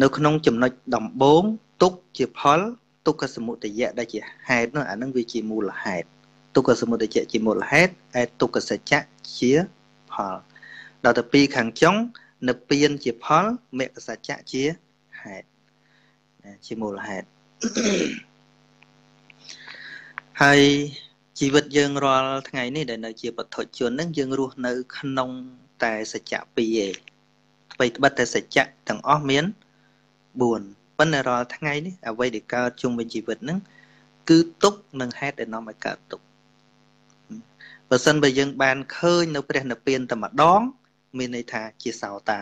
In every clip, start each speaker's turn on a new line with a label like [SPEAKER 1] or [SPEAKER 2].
[SPEAKER 1] នៅក្នុងចំណុចដំបូងទុកជាផលទុក្ខសមុទយៈដែលជាហេតុនោះអានឹងវាជាមូលហេតុទុក្ខសមុទយៈជាមូលហេតុឯទុក្ខសច្ចៈជាផលដល់ទៅពីខាងចុងនិព្វានជាផលមគ្គសច្ចៈជាហេតុជាមូលហេតុហើយជីវិតយើងរាល់ថ្ងៃនេះដែលនៅជាបឋុជននឹងយើងរស់នៅ ក្នុងតែសច្ចៈពីរឯងអ្វីត្បិតតែសច្ចៈទាំងអស់មាន 4ប៉ុន្តែរាល់ថ្ងៃនេះអ្វីដែលកើតជុំវិញជីវិតនឹងគឺទុកនឹងហេតុដែលនាំឲ្យកើតទុកបើសិនបើយើងបានឃើញនៅព្រះនិព្វានតែម្ដង មានន័យថាជាសោតា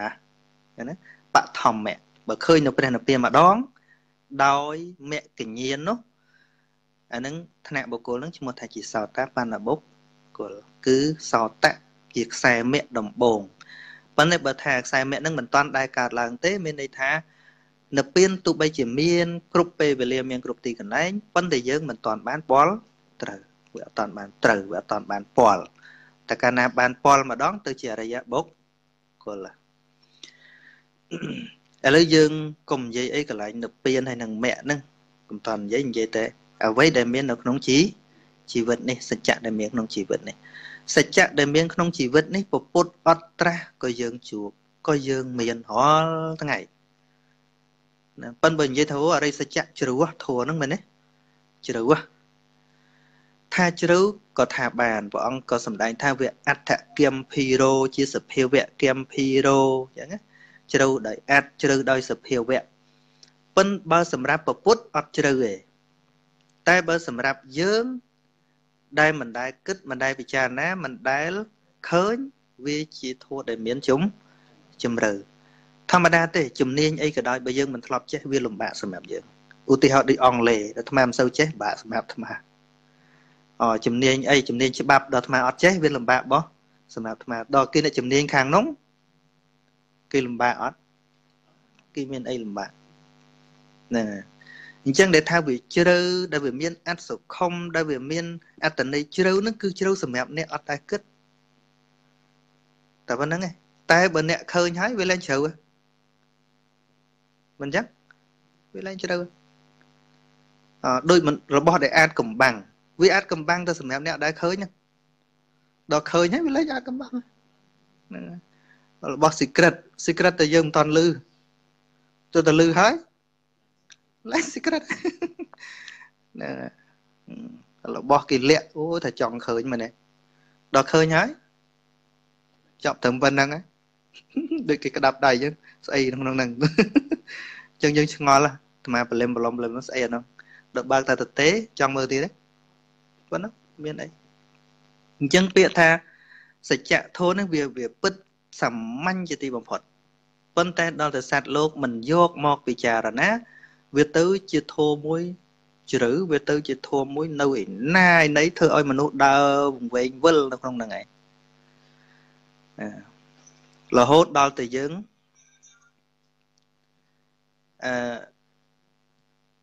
[SPEAKER 1] ណាបឋមៈបើឃើញនៅព្រះនិព្វានម្ដង ដោយមគ្គញ្ញាណនោះអានឹងថ្នាក់បុគ្គលនឹងឈ្មោះថាជាសោតាបណ្ណបុគ្គលគឺសោតៈជាខ្សែមគ្គដំបងប៉ុន្តែបើថាខ្សែមគ្គនឹងមិនតាន់ដែលកើតឡើងទេ មានន័យថា នៅពៀនទោះបីជាមាន គ្រប់ពេលវេលាមានគ្រប់ទីកន្លែងប៉ុន្តែយើងមិនតាន់បានពលត្រូវវាអត់តាន់បានត្រូវវាអត់តាន់បានពលតែកាលណាបានពលម្ដង ទៅជាអរិយបុគ្គលឥឡូវយើងកុំនិយាយអីកន្លែងនៅពៀនហើយនឹងមគ្គហ្នឹងកុំតន់និយាយនិយាយតែអ្វីដែលមាននៅក្នុងជីជីវិតនេះសច្ចៈដែលមានក្នុងជីវិតនេះសច្ចៈដែលមានក្នុងជីវិតនេះពពុតអត់ត្រាស់ក៏យើងជួបក៏យើងមានរាល់ថ្ងៃ ណាប៉ិនបើនិយាយថាអរិសច្ចៈជ្រៅធัวហ្នឹងមែនទេជ្រៅថាជ្រៅក៏ថាបានព្រះអង្គក៏សម្ដែងថាវាអដ្ឋគមភីរោជាសភាវៈគមភីរោអញ្ចឹងណាជ្រៅដោយអត្តជ្រៅដោយសភាវៈប៉ិនបើសម្រាប់ពពុទ្ធអត់ជ្រៅទេតែបើសម្រាប់យើងដែលមិនដែលគិតមិនដែលពិចារណាមិនដែលឃើញវាជាធម៌ដែលមានជំជំរឿ ធម្មតាទេជំនាញអីក៏ដោយបើយើងមិនធ្លាប់ចេះវាលំបាកសម្រាប់យើងឧទាហរណ៍ដូចអង់គ្លេសអាត្មាមិនសូវចេះបាក់សម្រាប់អាត្មាអជំនាញអីជំនាញច្បាប់ដល់អាត្មាអត់ចេះវាលំបាកបោះសម្រាប់អាត្មាដល់គេអ្នកជំនាញខាងនោះគេលំបាកអត់គេមានអីលំបាកហ្នឹងហើយអញ្ចឹងដែលថាវាជ្រៅដែលវាមានអត្តសុខុមដែលវាមានអត្តន័យជ្រៅហ្នឹងគឺជ្រៅសម្រាប់អ្នកអត់តែគិតតែប៉ុណ្្នឹងឯងតែបើអ្នកឃើញហើយវាឡើងជ្រៅ មិនអញ្ចឹងវាឡើងជ្រៅអឺដូចរបស់ដែលអាចកំបាំងវាអាចកំបាំងទៅសម្រាប់អ្នកដែលឃើញហ្នឹងដល់ឃើញហើយវាលែងអាចកំបាំងហ្នឹងរបស់ secret secret តែយើងមិនតន់លឺទៅទៅលឺហើយលែង secret ណារបស់គេលាក់អូថាចង់ឃើញមែនទេដល់ឃើញហើយចប់ត្រឹមប៉ុណ្្នឹងហើយ ដូចគេក្តាប់ដៃយើងស្អីក្នុងហ្នឹងអញ្ចឹងយើងឆ្ងល់អាត្មាបលឹមបលំបលឹមស្អីអានោះដល់បើកតែតទេចង់មើលទៀតទេប៉ុណ្ណឹងមានអីអញ្ចឹងពាក្យថាសច្ចៈធម៌នេះវាវាពិតសាមញ្ញជាទីបំផុតប៉ុន្តែដល់តែសត្វលោកមិនយកមកពិចារណា វាទៅជាធម៌មួយជ្រៅវាទៅជាធម៌មួយនៅឯណាឯណីធ្វើឲ្យមនុស្សដើរវង្វេងវិលនៅក្នុងហ្នឹងឯង រហូតដល់តែយើងអឺ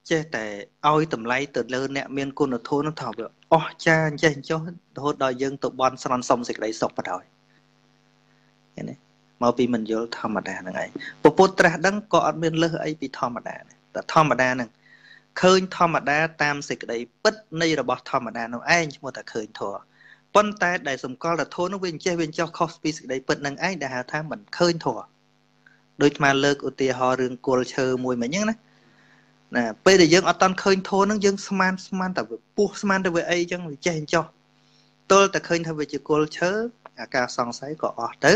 [SPEAKER 1] ចេះតែឲ្យតម្លៃទៅលើអ្នកមានគុណធម៌នោះថាវាអស់ចាអញ្ចេះអញ្ចោះរហូតដល់យើងទៅបន់ស្រន់សុំសេចក្តីសុខបណ្ដោយឃើញទេមកពីមិនយល់ធម្មតាហ្នឹងឯងពពុទ្ធត្រាស់ដឹងក៏អត់មានលើសអីពីធម្មតាដែរតែធម្មតាហ្នឹងឃើញធម្មតាតាមសេចក្តីពិតនៃរបស់ធម្មតានោះឯងឈ្មោះថាឃើញធម៌ ប៉ុន្តែដែលសម្គាល់ថាធម៌នោះវាអញ្ចេះវាអញ្ចោះខុសពីសេចក្តីពិតនឹងឯងដែលហៅថាមិនឃើញធម៌ដូចមកលើកឧទាហរណ៍រឿងគល់ឈើមួយមិញហ្នឹងណាណាពេលដែលយើងអត់តន់ឃើញធម៌ហ្នឹងយើងស្មានស្មានតែវាពោះស្មានតែវាអីអញ្ចឹងវាចេះអញ្ចោះទល់តែឃើញថាវាជាគល់ឈើអាការសង្ស័យក៏អស់ទៅ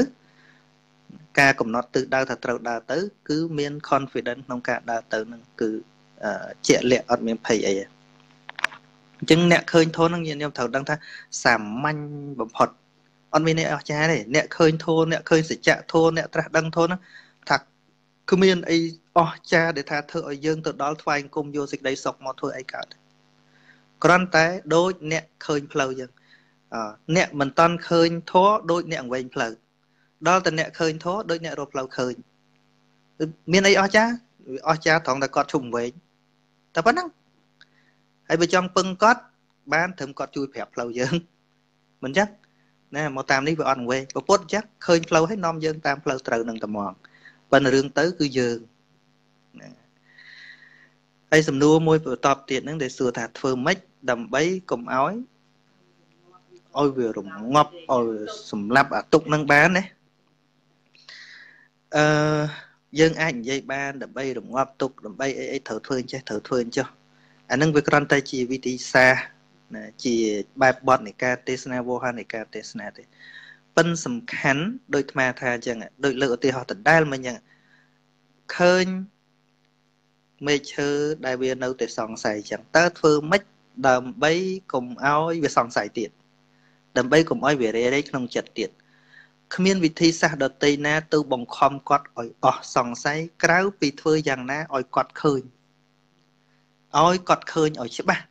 [SPEAKER 1] ការកំណត់ទិសដៅថាត្រូវដើរទៅ គឺមាន confidence ក្នុងការដើរទៅនឹងគឺជាក់លាក់អត់មានភ័យអីទេ អញ្ចឹងអ្នកឃើញធននឹងញាតិញោមត្រូវដឹងថាសាមញ្ញបំផុតអត់មានអីអស្ចារ្យទេអ្នកឃើញធនអ្នកឃើញសច្ចៈធនអ្នកត្រាស់ដឹងធនហ្នឹងថាគ្មានអីអស្ចារ្យដែលថាធ្វើឲ្យយើងទៅដល់ថ្វាយគុំយកសេចក្តីសុខមកធ្វើអីកើតគ្រាន់តែដូចអ្នកឃើញផ្លូវយើងអ្នកមិនតន់ឃើញធម៌ដូចអ្នកវែងផ្លូវដល់តែអ្នកឃើញធម៌ដូចអ្នករកផ្លូវឃើញមានអីអស្ចារ្យអស្ចារ្យត្រង់តែគាត់ឈុំវែងតែប៉ុណ្ណឹង ហើយបើចង់ពឹងគាត់បានត្រឹមគាត់ជួយប្រាប់ផ្លូវយើងមិនចឹងណាមកតាមនេះវាអត់វែងពពុទ្ធចឹងឃើញផ្លូវហើយនាំយើងតាមផ្លូវត្រូវនឹងត្មងប៉ុន្តែរឿងទៅគឺយើងហ្នឹងហើយសំណួរមួយបន្តទៀតហ្នឹងដែលសួរថាធ្វើម៉េចដើម្បីកុំឲ្យឲ្យវារងាប់ឲ្យសម្លាប់អាទុកនឹងបានណាអឺយើងអាចនិយាយបានដើម្បីរងាប់ទុកដើម្បីអីអីត្រូវធ្វើអញ្ចេះត្រូវធ្វើអញ្ចោះ អានឹងវាគ្រាន់តែជាវិធីសាស្ត្រណាជាបែបបទនៃការទេសនាវោហានៃការទេសនាទេប៉ិនសំខាន់ដូចអាថាអញ្ចឹងដូចលើកឧទាហរណ៍ដដែលមកអញ្ចឹងឃើញមេឃឈើដែលវានៅតែសង្ស័យអញ្ចឹងតើធ្វើម៉េចដើម្បីកុំឲ្យវាសង្ស័យទៀតដើម្បីកុំឲ្យវារេរេក្នុងចិត្តទៀតគ្មានវិធីសាស្ត្រដតីណា ទៅបង្ខំគាត់ឲ្យអស់សង្ស័យក្រៅពីធ្វើយ៉ាងណាឲ្យគាត់ឃើញ ឲ្យគាត់ឃើញឲ្យច្បាស់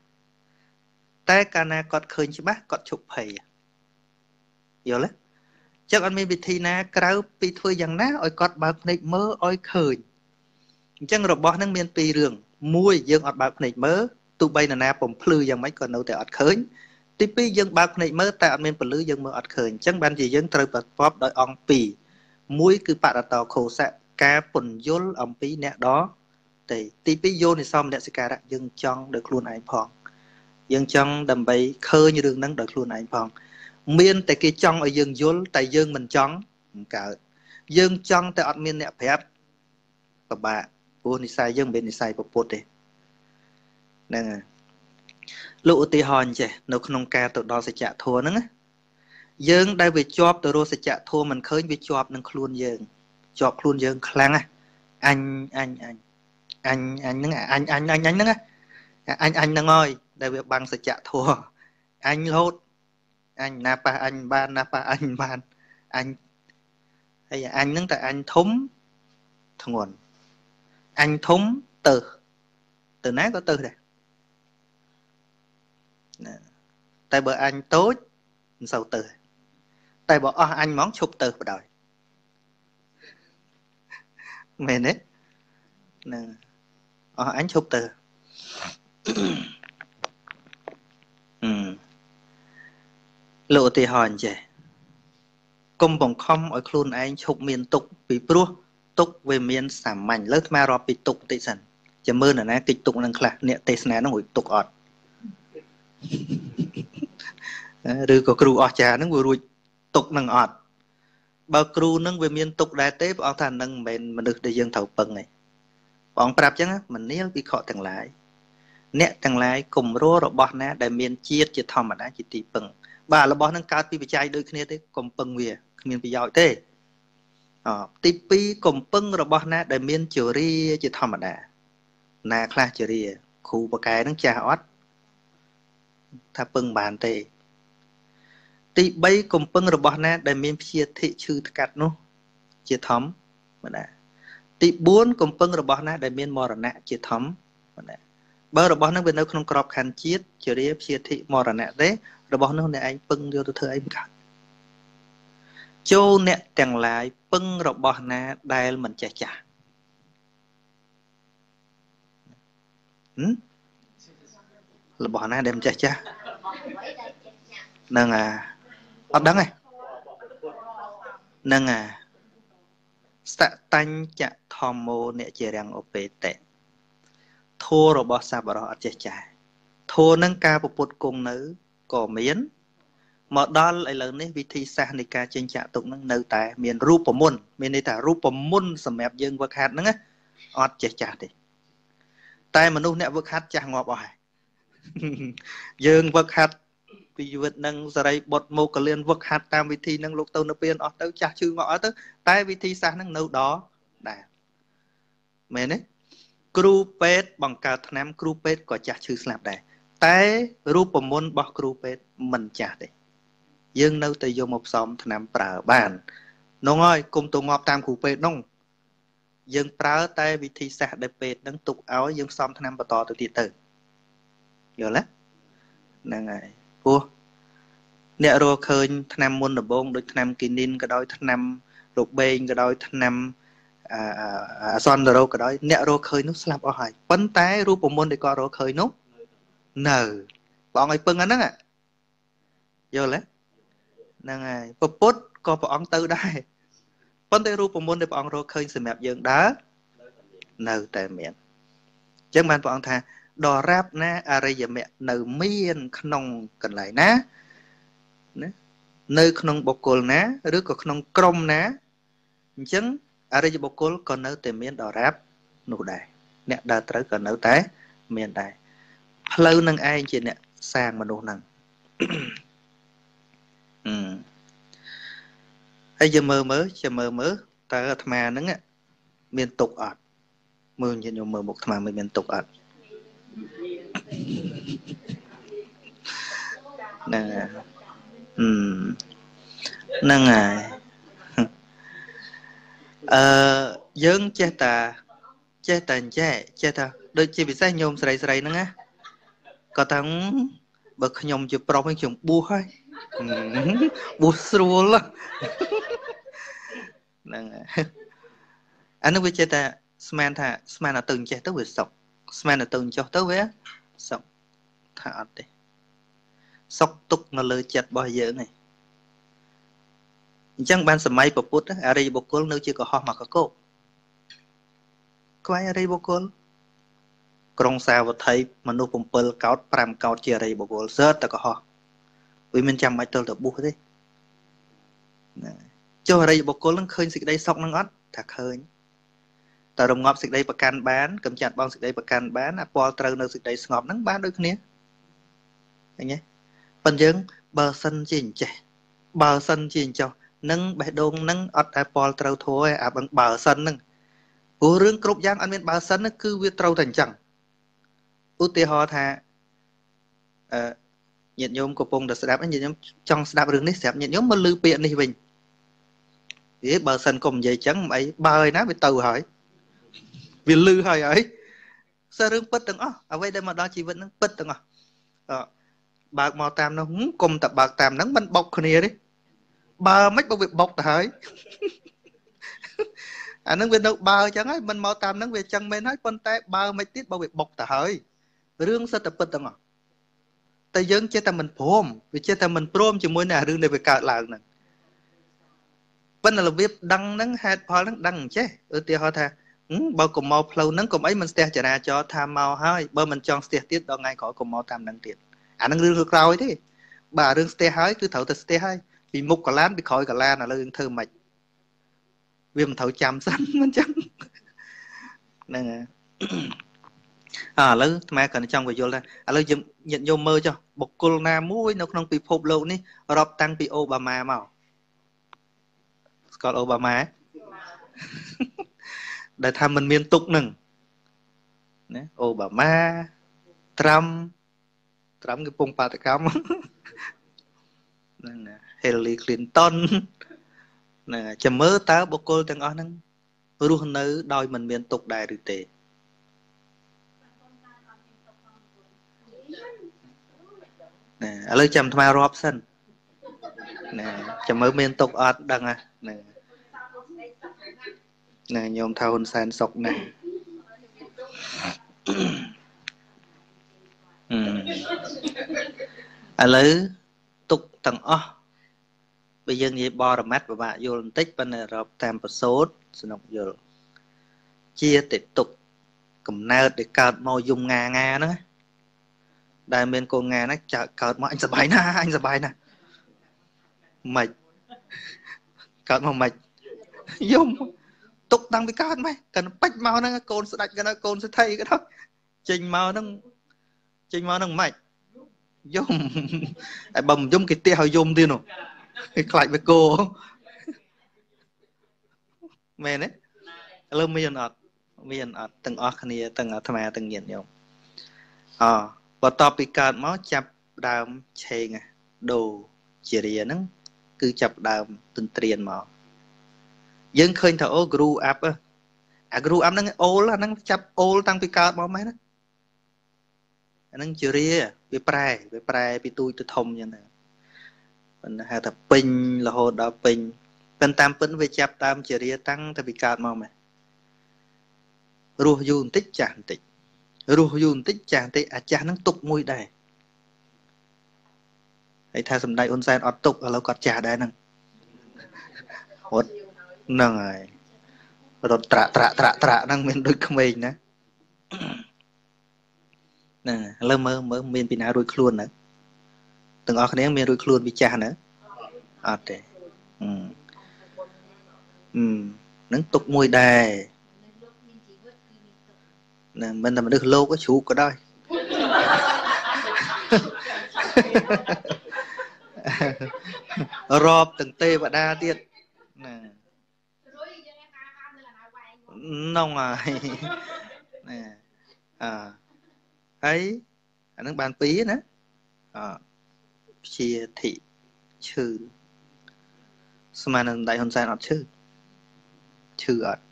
[SPEAKER 1] តែកាលណាគាត់ឃើញច្បាស់គាត់ឈប់ភ័យយល់ទេចឹងអត់មានវិធីណាក្រៅពីធ្វើយ៉ាងណាឲ្យគាត់បើកភ្នែកមើលឲ្យឃើញអញ្ចឹងរបស់ហ្នឹងមានពីររឿងមួយយើងអត់បើកភ្នែកមើលទោះបីនរណាពំភ្លឺយ៉ាងម៉េចក៏នៅតែអត់ឃើញទី2យើងបើកភ្នែកមើលតែអត់មានពលឺយើងមើលអត់ឃើញអញ្ចឹងបានជាយើងត្រូវប្រកបដោយអង្គ2មួយគឺបរតោខោសៈការពន្យល់អំពីអ្នកដ ទៃទី2យោនិសមនសិការៈយើងចង់ដោយខ្លួនឯងផង យើងចង់ដើម្បីឃើញរឿងហ្នឹងដោយខ្លួនឯងផង មានតែគេចង់ឲ្យយើងយល់តែយើងមិនចង់មិនកើតយើងចង់តែអត់មានអ្នកប្រាប់ពិបាកព្រោះនិស័យយើងមិនមែននិស័យពុទ្ធទេហ្នឹងហើយលោកឧទាហរណ៍ចេះនៅក្នុងការទៅដល់សច្ចធម៌ហ្នឹងយើងដែលវាជាប់ទៅរសច្ចធម៌មិនឃើញវាជាប់នឹងខ្លួនយើងជាប់ខ្លួនយើងខ្លាំងណាអញអញអញ អញអញហ្នឹងអញអញអញហ្នឹងអញអញហ្នឹងហើយដែលវាបាំងសច្ចធម៌អញរហូតអញណាប៉ះអញបានណាប៉ះអញបានអញហើយអញហ្នឹងតែអញធំធ្ងន់អញធំទៅទៅណាក៏ទៅដែរណាតែបើអញតូចមិនសូវទៅតែបើអស់អញហ្មងឈប់ទៅបដ ாய் មែនទេហ្នឹង អស់អញឈប់ទៅអឺលោកឧទាហរណ៍អញ្ចេះកុំបង្ខំឲ្យខ្លួនឯងឈប់មានទុកពីព្រោះទុកវាមានសាមញ្ញលើអាត្មារាប់ពីទុកបន្តិចសិនចាំមើលនរណាគិតទុកនឹងខ្លះអ្នកទេសនានឹងរួចទុកអត់ឬក៏គ្រូអស្ចារ្យហ្នឹងវារួចទុកនឹងអត់បើគ្រូនឹងវាមានទុកដែរទេព្រះអង្គថានឹងមិនមែនមនុស្សដែលយើងត្រូវពឹងទេ ព្រះអង្គប្រាប់ចឹងមនាលវិខទាំងឡាយអ្នកទាំងឡាយគំររបស់ណា ដែលមានជាតិជាធម្មតាជាទីពឹង បាទរបស់នឹងកើតពីបច្ច័យដូចគ្នាទេកុំពឹងវាគ្មានប្រយោជន៍ទេអទី2កំពឹងរបស់ណា ដែលមានជរាជាធម្មតា ណាខ្លះជរាគ្រូបកែនឹងចាស់អត់ថាពឹងបានទេ ទី3កំពឹងរបស់ណា ដែលមានព្យាធិឈឺថ្កាត់នោះ ជាធម្មតា ទី4កំពឹងរបស់ណាដែលមានមរណៈជាធម្មតាបើរបស់នឹងវានៅក្នុងក្របខណ្ឌជាតិជារាព្យាធិមរណៈទេរបស់នោះអ្នកឯងពឹងយកទៅធ្វើអីមិនកើតចូលអ្នកទាំងឡាយពឹងរបស់ណាដែលមិនចេះចាស់ហឹមរបស់ណាដែលមិនចេះចាស់ហ្នឹងអាអត់ដឹងទេហ្នឹងអា សតញ្ចធម្មោអ្នកជារាំងឧបេតិធัวរបស់សប្បុរសអត់ចេះចាស់ធัวនឹងការពពុតគង់នៅក៏មានមកដល់ឥឡូវនេះវិធីសាស្ត្រនៃការចេញចាក់ទុកនឹងនៅតែមានរូបមន្តមានន័យថារូបមន្តសម្រាប់យើងវឹកហាត់ហ្នឹងអត់ចេះចាស់ទេតែមនុស្សអ្នកវឹកហាត់ចាស់ងាប់អស់ហើយយើងវឹកហាត់ ពីជីវិតនឹងសរីបុតមកកលៀនវឹកហាត់តាមវិធីនឹងលោកទៅនៅពៀនអស់ទៅចាស់ឈឺងាប់អស់ទៅតែវិធីសាស្ត្រនឹងនៅដដែរមែនទេគ្រូពេទ្យបង្កើតថ្នាំគ្រូពេទ្យក៏ចាស់ឈឺស្លាប់ដែរតែរូបមន្តរបស់គ្រូពេទ្យមិនចាស់ទេយើងនៅតែយកមកផ្សំថ្នាំប្រើបាននោះហើយគុំទៅងាប់តាមគ្រូពេទ្យនោះយើងប្រើតែវិធីសាស្ត្រដែលពេទ្យនឹងទុកឲ្យយើងផ្សំថ្នាំបន្តទៅទៀតទៅយល់ទេហ្នឹងហើយ ព្រោះអ្នករកឃើញថ្នាំមុនដំបូងដូចថ្នាំគីនីនក៏ដោយថ្នាំរបេងក៏ដោយថ្នាំអសន្នរោគក៏ដោយអ្នករកឃើញនោះស្លាប់អស់ហើយប៉ុន្តែរូបមន្តដែលគាត់រកឃើញនោះនៅបងឲ្យពឹងអាហ្នឹងយល់ទេហ្នឹងហើយពពុទ្ធក៏ព្រះអង្គទៅដែរប៉ុន្តែរូបមន្តដែលព្រះអង្គរកឃើញសម្រាប់យើងដើរនៅតែមានអញ្ចឹងបានព្រះអង្គថា ដរាបណាអរិយមគ្គនៅមានក្នុងកន្លែងណាណានៅក្នុងបុគ្គលណាឬក៏ក្នុងក្រុមណាអញ្ចឹងអរិយបុគ្គលក៏នៅតែមានដរាបនោះដែរអ្នកដើរត្រូវក៏នៅតែមានដែរផ្លូវនឹងឯងជាអ្នកសាងមនុស្សហ្នឹងអឺហើយយើងមើលមើលចាំមើលមើលតើអាត្មាហ្នឹងមានទុកអត់មើលញាតិញោមមើលមុខអាត្មាមិនមានទុកអត់ ហ្នឹងហ្នឹងហើយអឺយើងចេះតែចេះតែអញ្ចេះចេះតែដូចជាពិសេសញោមស្រីស្រីហ្នឹងណាគាត់ថាបើខ្ញុំជាប្រុសវិញខ្ញុំបួសហើយបួសស្រួលហ្នឹងអានោះវាចេះតែស្មានថាស្មានតែទៅអញ្ចេះទៅវាសុខ ស្មានតែទៅអញ្ចោះទៅវាសុខថាអត់ទេសុខទុកនៅលើចិត្តរបស់យើងឯងអញ្ចឹងបានសម័យពពុទ្ធអរិយបុគ្គលនៅជាកុហកមកកកោខ្វាយអរិយបុគ្គលក្រុងសាវត្ថីមនុស្ស7កោត5កោតជាអរិយបុគ្គលសើតតែកុហកវាមិនចាំបាច់ទល់ទៅបុះទេណាចុះអរិយបុគ្គលនឹងឃើញសេចក្តីសុខនឹងអត់ថាឃើញ តើរងាប់សេចក្តីប្រកាន់បានកំចាត់បងសេចក្តីប្រកាន់បានអាពលត្រូវនៅសេចក្តីស្ងប់ហ្នឹងបានដូចគ្នាឃើញទេប៉ុន្តែយើងបើសិនជាអញ្ចេះបើសិនជាអញ្ចោះនឹងបេះដូងនឹងអត់តែពលត្រូវធัวឯអាបឹងបើសិនហ្នឹងព្រោះរឿងគ្រប់យ៉ាងអត់មានបើសិនគឺវាត្រូវតែអញ្ចឹងឧទាហរណ៍ថាអឺញាតិញោមកំពុងតែស្ដាប់ញាតិញោមចង់ស្ដាប់រឿងនេះស្រាប់ញាតិញោមមកលឺពាក្យនេះវិញហេបើសិនកុំនិយាយចឹងមិនអីបើឯណាវាទៅហើយ វាលឺហើយហើយសើរឿងពិតទាំងអស់អ្វីដែលមកដល់ជីវិតហ្នឹងពិតទាំងអស់បើកមកតាមនោះកុំតែបើកតាមហ្នឹងមិនបុកគ្នាទេបើមិនបើវាបុកទៅហើយអានឹងវានៅបើអញ្ចឹងហើយមិនមកតាមហ្នឹងវាអញ្ចឹងមែនហើយប៉ុន្តែបើមិនទៀតបើវាបុកទៅហើយរឿងសិតតែពិតទាំងអស់តែយើងចេះតែមិនព្រមវាចេះតែមិនព្រមជាមួយនឹងរឿងដែលវាកើតឡើងហ្នឹងប៉ុន្តែរបៀបដឹងហ្នឹងហេតុផលហ្នឹងដឹងអញ្ចេះឧទាហរណ៍ថា បើកុំមកផ្លូវហ្នឹងកុំអីមិនស្ទះចរាចរណ៍ថាមកហើយបើមិនចង់ស្ទះទៀតដល់ថ្ងៃក្រោយកុំមកតាមហ្នឹងទៀតអាហ្នឹងរឿងក្រោយទេបាទរឿងស្ទះហើយគឺត្រូវតែស្ទះហើយពីមុខកឡានពីក្រោយកឡានឥឡូវយើងធ្វើម៉េចវាមិនត្រូវចាំសិនមិនចឹងហ្នឹងហើយអើឥឡូវថ្មគាត់ចង់បញ្យល់ថាឥឡូវយើងញាតិញោមមើលចុះបុគ្គលណាមួយនៅក្នុងពិភពលោកនេះរាប់តាំងពីអូបាម៉ាមកស្គាល់អូបាម៉ា ដែលថាมันមានទុកនឹងណាអូបាម៉ាត្រាំត្រាំគឺពងបាតកម្មហ្នឹងណា Hillary Clinton ណាចាំមើលតើបុគ្គលទាំងអស់ហ្នឹងរស់នៅ ដោយមិនមានទុកដែរឬទេណាឥឡូវចាំអាត្មារាប់សិនណាចាំមើលមានទុកអត់ដឹងណា ណាញោមថាហ៊ុនសែនសុកណាស់ឥឡូវទុកទាំងអស់បើយើងនិយាយបរមត្តពិបាកយល់បន្តិចប៉ុន្តែរាប់តាមប្រសូតสนุกយល់ជាតិទុកកំណើតដែលកើតមកយំងាងាហ្នឹងដែលមានកូនងាហ្នឹងចើកើតមកអញសบายណាស់អញសบายណាស់មិនកើតមកមិនយំ ទុកតាំងពីកើតម៉េះកិនបាច់មកហ្នឹងកូនស្ដាច់កិនកូនសិទ្ធិក៏ដល់ចេញមកហ្នឹងចេញមកហ្នឹងម៉េចយំតែបើមិនយំគេទះឲ្យយំទៀតនោះគេខ្លាចវាគោមែនទេឥឡូវមានអត់មានអត់ទាំងអស់គ្នាទាំងអាត្មាទាំងញាតិញោមអបន្ទាប់ពីកើតមកចាប់ដើមឆេងដូជារាហ្នឹងគឺចាប់ដើមទន្ទ្រានមក យើងឃើញថាអូ grew up អា grew up ហ្នឹងអូលអាហ្នឹងចាប់អូលតាំងពីកើតមកមែនណាអាហ្នឹងជារាវាប្រែវាប្រែពីទូចទៅធំអញ្ចឹងណាប៉ុន្តែហៅថាពេញរហូតដល់ពេញប៉ុន្តែតាមពិនវាចាប់តាមជារាតាំងតែពីកើតមកមែនរស់យូរបន្តិចចាស់បន្តិចរស់យូរបន្តិចចាស់បន្តិចអាចាស់ហ្នឹងទុកមួយដែរហើយថាសម្ដេចអ៊ុនសែនអត់ទុកឥឡូវគាត់ចាស់ដែរហ្នឹងរត់ ហ្នឹងហើយរត់ត្រាក់ត្រាក់ត្រាក់ត្រាក់ហ្នឹងមានដូចក្មេងណាណាឥឡូវមើលមើលមានពីណារួចខ្លួនហ្នឹងទាំងអស់គ្នាមានរួចខ្លួនពីចាស់ណាអត់ទេអឺអឺនឹងទុកមួយដែរណាមិនតែមនុស្សលោកជ្រូកក៏ដោយរាប់ទាំងទេវតាទៀតណា នងហើយណាអើហើយអានឹងបានពីរណាអព្យាធិឈឺស្មាននឹងដៃហ៊ុនសែនអត់ឈឺឈឺអត់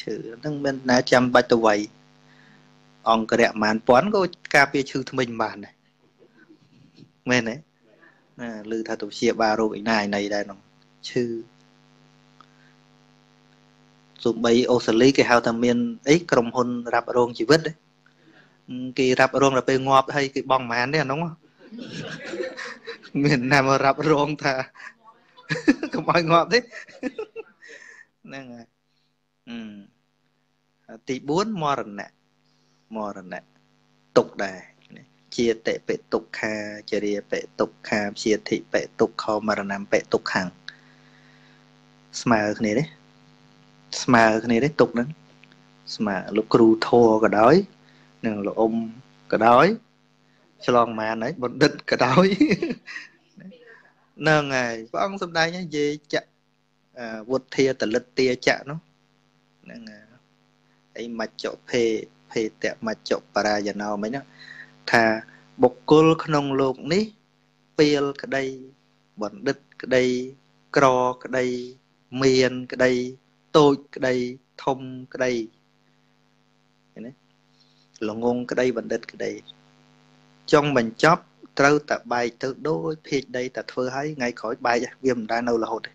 [SPEAKER 1] ឈឺហ្នឹងមិនណាចាំបាច់ទៅវៃអង្គរៈប្រហែលពាន់ក៏ការពារឈឺថ្មិញបានដែរមែនទេណាឮថាទៅព្យាបាលរោគឯណាឯណីដែរនោះឈឺ សូម្បីអូស្ត្រាលីគេហៅថាមានអីក្រុមហ៊ុនរ៉ាប់រងជីវិតគេរ៉ាប់រងដល់ពេលងាប់ហើយគេបងប្រហែលទេអានោះមានណាមករ៉ាប់រងថាកុំឲ្យងាប់ទេហ្នឹងហើយទី4មរណៈមរណៈទុកដែរជាតិបិទុក្ខាចរិយបិទុក្ខាព្យាធិបិទុក្ខមរណំបិទុក្ខាំងស្មើគ្នាទេ ស្មើគ្នាទេទុកហ្នឹងស្មើលោកគ្រូធัวក៏ដោយនិងលោកអ៊ំក៏ដោយឆ្លងម៉ានហើយបណ្ឌិតក៏ដោយហ្នឹងហើយព្រះអង្គសំដែងនិយាយចៈវុធាតលិតទាចៈនោះហ្នឹងអីមច្ចុភេភេតមច្ចុបរាយណោមិញថាបុគ្គលក្នុងលោកនេះពេលក្តីបណ្ឌិតក្តីក្រក្តីមានក្តី តូចក្តីធំក្តីឃើញទេល្ងងក្តីបណ្ឌិតក្តីចុងបញ្ចប់ត្រូវតែបែកទៅដូចភេកដីតែធ្វើឲ្យថ្ងៃក្រោយបែកវាមិនដែលនៅរហូតទេ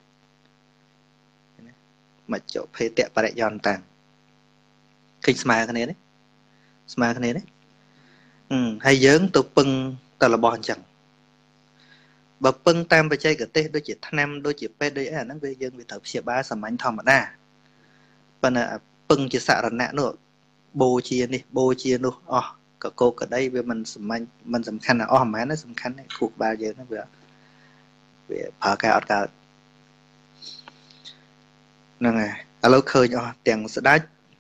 [SPEAKER 1] មកចុភេតបរិយន្តតាំងឃើញស្មើគ្នាទេស្មើគ្នាទេអឺហើយយើងទៅពឹងតែរបស់អញ្ចឹងបើពឹងតាមបច្ចេកទេសដូចជាថ្នាំដូចជាពេទ្យដូចអីអាហ្នឹងវាយើងវាត្រូវព្យាបាលសាមញ្ញធម្មតា ប៉ុន្តែពឹងជាសរណៈនោះបូជានេះបូជានោះអស់កកោកក្តីវាមិនសាមញ្ញមិនសំខាន់ណាអស់ហ្មងណាសំខាន់ខួរក្បាលយើងហ្នឹងវាវាប្រើការអត់កើតហ្នឹងហើយឥឡូវឃើញអស់ទាំងស្ដេច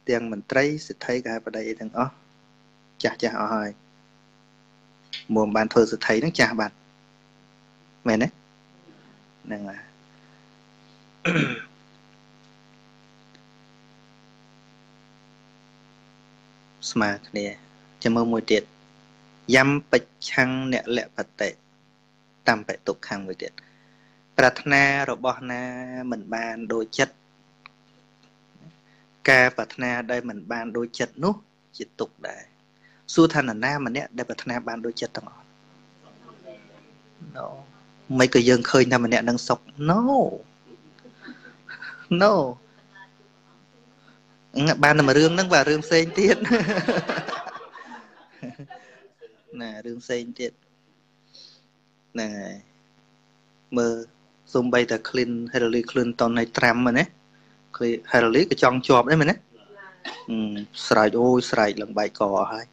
[SPEAKER 1] ទាំងមន្ត្រីសិទ្ធិការបដីទាំងអស់ចាស់ចាស់អស់ហើយមុំបានធ្វើសិទ្ធិហ្នឹងចាស់បាត់មែនទេហ្នឹងហើយ ស្មើគ្នាចាំមើលមួយទៀតយំបិច្ឆੰអ្នកលបតិតាមបិទុខੰមួយទៀតប្រាថ្នារបស់ណាមិនបានដូចចិត្តការប្រាថ្នាដែលមិនបានដូចចិត្តនោះ ជាទុកដែរសួរថានរណាម្នាក់ដែលប្រាថ្នាបានដូចចិត្តទាំងអស់ No មិនក៏យើងឃើញថាម្នាក់នឹងសុខ No No បានតែមួយរឿងហ្នឹងបាទរឿងផ្សេងទៀតណារឿងផ្សេងទៀតហ្នឹងហើយមើលសំបីតែ clean Hillary Clinton ឲ្យត្រាំណា Hillary ក៏ចង់ជាប់ដែរមែនទេស្រែកអូយស្រែកឡើងបែកកអស់ហើយ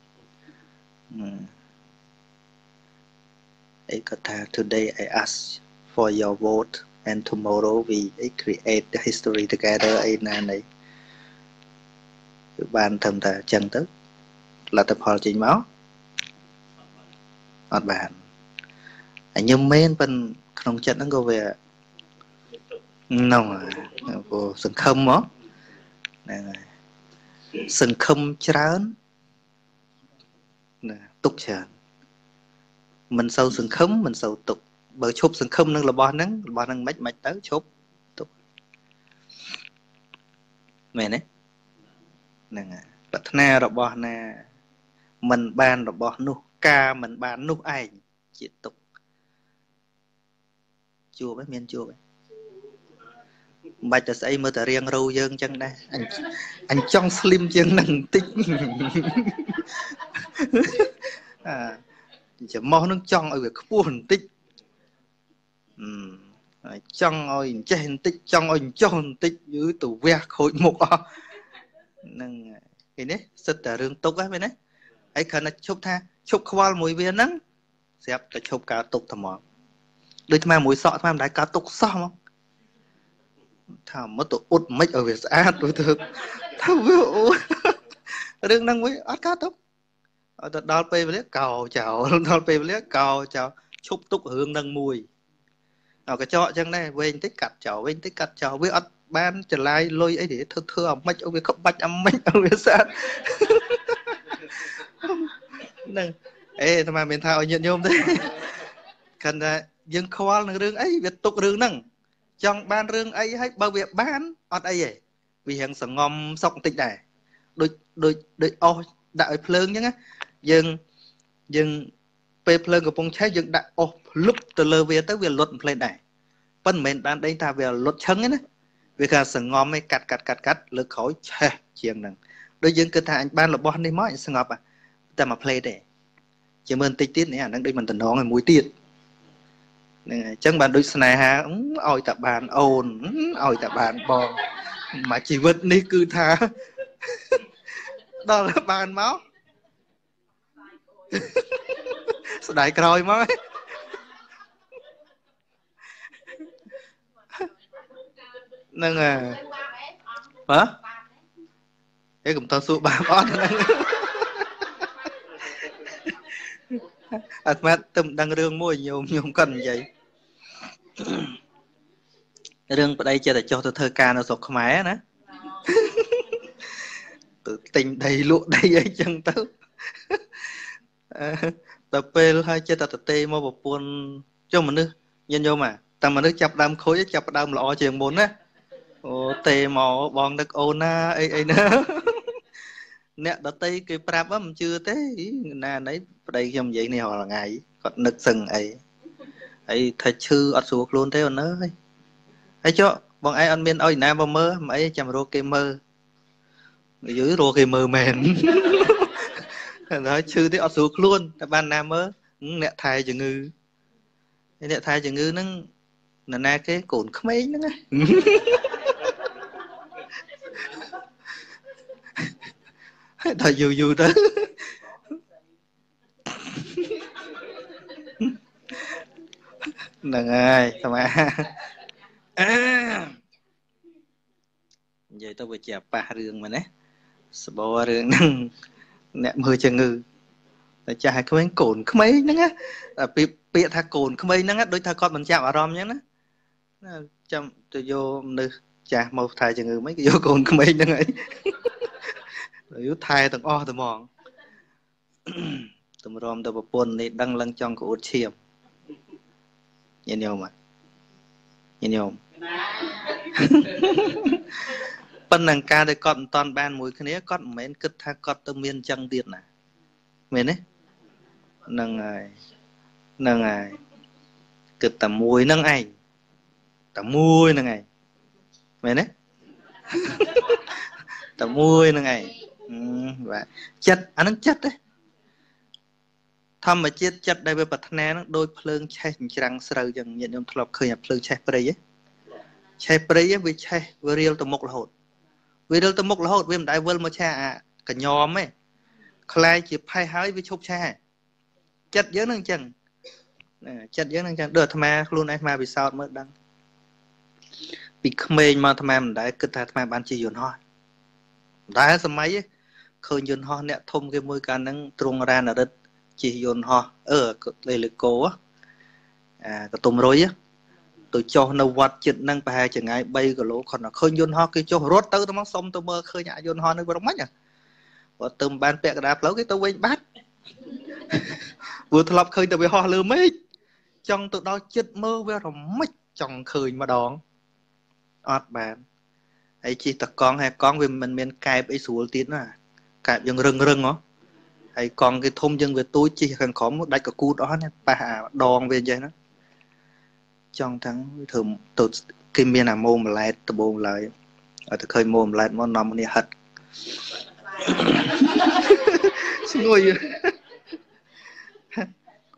[SPEAKER 1] អីក៏ថា today I ask for your vote and tomorrow we create the history together អីណានេះ គឺបានត្រឹមតែអញ្ចឹងទៅលទ្ធផលចេញមកអត់បានហើយខ្ញុំមែនប៉ុនក្នុងចិត្តហ្នឹងក៏វាហ្នឹងព្រោះសង្ឃឹមមកហ្នឹងហើយសង្ឃឹមច្រើនណាទុកច្រើនមិនសូវសង្ឃឹមមិនសូវទុកបើឈប់សង្ឃឹមនឹងរបស់ហ្នឹងរបស់ហ្នឹងមិនមិនទៅឈប់ទុកមែនទេ ហ្នឹងហើយប្រាថ្នារបស់ណា មិនបានរបស់នោះការមិនបាននោះឯងជាទុកជួបឯងមានជួបឯងមិនបាច់តែស្អីមើលតែរៀងរូវយើងអញ្ចឹងដែរអញអញចង់ស្លីមជាងនឹងបន្តិចអាចំោះនឹងចង់ឲ្យវាខ្ពស់បន្តិចចង់ឲ្យចេះបន្តិចចង់ឲ្យចុះបន្តិចយឺទៅវះខូចមុខអស់ហ្នឹងគេនេះសិតតែរឿងទុកហ្នឹងមែនទេហើយគ្រាន់តែឈប់ថាឈប់ខ្វល់មួយវាហ្នឹងស្រាប់តែឈប់ការទុកថ្មដូចថ្មមួយសក់ថ្មមិនដែលការទុកសោះមកថាមកទៅអ៊ុតមិនឲ្យវាស្អាតទៅទៅថាវាអូរឿងហ្នឹងវិញអត់ការទុកអត់ទៅដល់ពេលវេលាកោចោលដល់ពេលវេលាកោចោលឈប់ទុករឿងហ្នឹងមួយអកញ្ចក់ចឹងដែរវែងតិចកាត់ចោលវែងតិចកាត់ចោលវាអត់ បានចលាយលុយអីទេធ្វើធ្វើអាម៉េចឲ្យវាក្បាច់អាម៉េចឲ្យវាស្អាតហ្នឹងអេអាត្មាមានថាឲ្យញាតិញោមទេគិតថាយើងខ្វល់នឹងរឿងអីវាទុករឿងហ្នឹងចង់បានរឿងអីហើយបើវាបានអត់អីទេវារៀងសងំសុកបន្តិចដែរដូចដូចដូចអស់ដាក់ឲ្យភ្លើងអញ្ចឹងយើងយើងពេលភ្លើងកំពុងឆេះយើងដាក់អស់ភ្លុបទៅលើវាទៅវាលុតផ្លេតដែរប៉ុន្តែមិនមែនបានដេញថាវាលុតឈឹងទេណា វាថាសងំឯកាត់កាត់កាត់កាត់លើក្រោយឆេះជាងហ្នឹងដូចយើងគិតថាអញបានរបស់នេះមកអញស្ងប់តែមួយផ្លេតទេជាមើលបន្តិចទៀតនេះអាហ្នឹងដូចមិនតំណងឲ្យមួយទៀតហ្នឹងអញ្ចឹងបានដូចស្នេហាឲ្យតែបានអូនឲ្យតែបានបងមកជីវិតនេះគឺថាដល់បានមកស្ដាយក្រោយមក ហ្នឹងហើយបាទអេកុំតសួរបាបអត់ហ្នឹងអាត្មាទៅមិនដឹងរឿងមួយញោមញោមគាត់និយាយរឿងប្តីចិត្តតែចុះទៅធ្វើការនៅស្រុកខ្មែរណាទៅទិញដីលក់ដីអីចឹងទៅទៅពេលហើយចិត្តតែតេមកប្រពន្ធចុះមនុស្សញាតិញោមអាតែមនុស្សចាប់ដើមខូចចាប់ដើមល្អជាងមុនណា អូតេមកបងនឹកអូនណាអីអីណាអ្នកដតីគេប្រាប់មិនជឿទេណាណៃប្តីខ្ញុំនិយាយនេះរាល់ថ្ងៃគាត់នឹកសឹងអីហើយថាឈឺអត់ស្រួលខ្លួនទេអូនអើយហើយចុះបងឯងអត់មានអុយណាមកមើលមិនអីចាំរកគេមើលយូររកគេមើលមែនហើយឈឺទេអត់ស្រួលខ្លួនតែបានណាមើលអ្នកថែជំងឺអ្នកថែជំងឺហ្នឹងនរណាគេកូនក្មេងហ្នឹង ដល់យូរយូរទៅហ្នឹងហើយស្មានិយាយទៅវាជាប៉ះរឿងមែនណាសបោរឿងហ្នឹងអ្នកមើលជំងឺតែចាស់ឲ្យក្មេងកូនក្មេងហ្នឹងណាពាក្យពាក្យថាកូនក្មេងហ្នឹងដូចថាគាត់មិនចាប់អារម្មណ៍អញ្ចឹងណាចាំទៅយកមនុស្សចាស់មកថែជំងឺមិនគេយកកូនក្មេងហ្នឹងហើយ យូថែទាំងអស់ទៅហ្មងតម្រាំទៅប្រពន្ធនេះដឹងឡើងចង់ក្អួតឈាមញាតិញោមញាតិញោមប៉ុន្តែការដែលគាត់មិនតន់បានមួយគ្នាគាត់មិនមែនគិតថាគាត់ទៅមានអញ្ចឹងទៀតណាមែនទេហ្នឹងហើយហ្នឹងហើយគិតតែមួយហ្នឹងឯងតែមួយហ្នឹងឯងមែនទេតែមួយហ្នឹងឯង បាទចិត្តអាហ្នឹងចិត្តទេធម្មជាតិចិត្តដែលវាប្រាថ្នានឹងដូចភ្លើងឆេះច្រាំងស្រូវចឹងញាតិញោមធ្លាប់ឃើញអាភ្លើងឆេះព្រៃហ៎ឆេះព្រៃវាឆេះវារៀលទៅមុខរហូតវារៀលទៅមុខរហូតវាមិនដែលវិលមកឆេះអាកញ្ញោមទេខ្លាយជាផេះហើយវាឈប់ឆេះចិត្តយើងនឹងអញ្ចឹងចិត្តយើងនឹងអញ្ចឹងដូចអាត្មាខ្លួនឯងអាត្មាពិសោធន៍មើលដឹងពីក្មេងមកអាត្មាមិនដែលគិតថាអាត្មាបានជាយន្តហោះតែសម័យ ឃើញយន្តហោះអ្នកធំគេមួយកាលហ្នឹងទ្រង់រានរិទ្ធជិះយន្តហោះអឺលេលីកូអាកតុំរុយទៅចុះនៅវត្តចិត្តហ្នឹងប្រហែលចង្ងាយ3គីឡូគាត់ឃើញយន្តហោះគេចុះរត់ទៅទៅមកសុំទៅមើលឃើញអាយន្តហោះនឹងវារមាញ់គាត់ទៅបានពាក់កណ្ដាលផ្លូវគេទៅវិញបាត់ព្រោះធ្លាប់ឃើញតែវាហោះលើមេឃចង់ទៅដល់ចិត្តមើលវារមិចចង់ឃើញម្ដងអត់បានហើយជិះតកង់ហើយកង់វាមិនមានកែបអីស្រួលទៀតណា កែបយើងរឹងរឹងហ៎ហើយកង់គេធំយើងវាទូចជិះខាងក្រោមដាច់កគូតអស់ណាប៉ះអាដងវាអញ្ចឹងណាចង់ទាំងធ្វើទៅគេមានអាម៉ូម៉្លែតដបងឡើយឲ្យទៅឃើញម៉ូម៉្លែតមកនាំគ្នាហិតឈ្ងុយ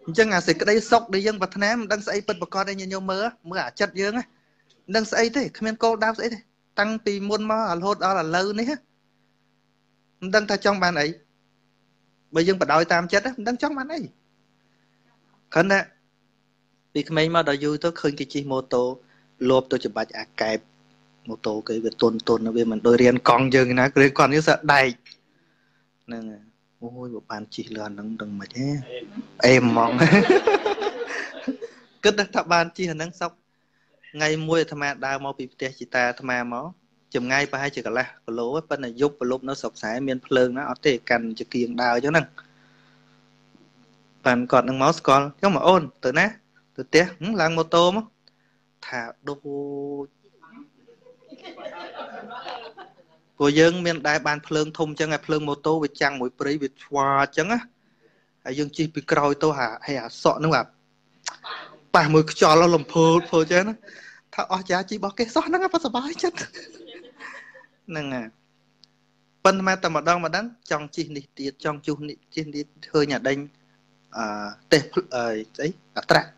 [SPEAKER 1] អញ្ចឹងអាសេចក្តីសុខដែលយើងប្រាថ្នាមិនដឹងស្អីពិតប្រកបទេញាតិញោមមើលមើលអាចិត្តយើងណាមិនដឹងស្អីទេគ្មានគោលដៅស្អីទេតាំងពីមុនមករហូតដល់ឥឡូវនេះ មិនដឹងថាចង់បានអីបើយើងបដ ாய் តាមចិត្តមិនដឹងចង់បានអីគ្រាន់តែពីក្មេងមកដល់យូរទៅឃើញគេជិះម៉ូតូលោបទៅច្បាច់អាកែបម៉ូតូគេវាទុនទុនវាមិនដូចរៀនកង់យើងណាគ្រាគាត់នេះសើដែកហ្នឹងអូយបើបានជិះលឿនហ្នឹងដឹងមិនទេអេមហ្មងគិតថាបានជិះអាហ្នឹងសុកថ្ងៃមួយអាត្មាដើរមកពីផ្ទះជីតាអាត្មាមក ចម្ងាយប្រហែលជាកន្លះគីឡូប៉ុន្តែយប់ប្រលប់នៅស្រុកស្រែមានភ្លើងណាអត់ទេកាន់ជាគៀងដើរអញ្ចឹងហ្នឹងបានគាត់នឹងមកស្គាល់ចុះមកអូនទៅណាទៅផ្ទះឡើងម៉ូតូមកថាដូចពួកយើងមានដែរបានភ្លើងធំអញ្ចឹងហើយភ្លើងម៉ូតូវាចាំងមួយព្រៃវាឆ្វាអញ្ចឹងណាហើយយើងជិះពីក្រោយទៅហាហើយអាសក់នោះអាប៉ះមួយខ្យល់លំភើលភើចឹងណាថាអស់ចាជីរបស់គេសោះហ្នឹងប៉សបាយចិត្ត ហ្នឹងហើយប៉ុន្តែតែម្ដងម្ដងចង់ជិះនេះទៀតចង់ជុះនេះជិះនេះឃើញអាដេញអឺទេសអីស្អីអាត្រាក់